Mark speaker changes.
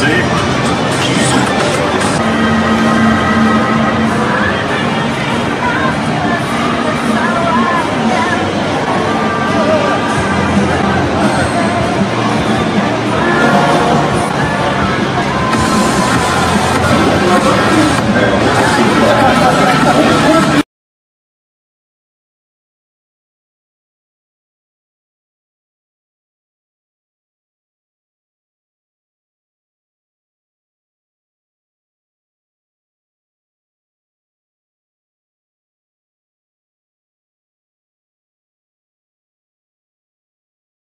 Speaker 1: Music.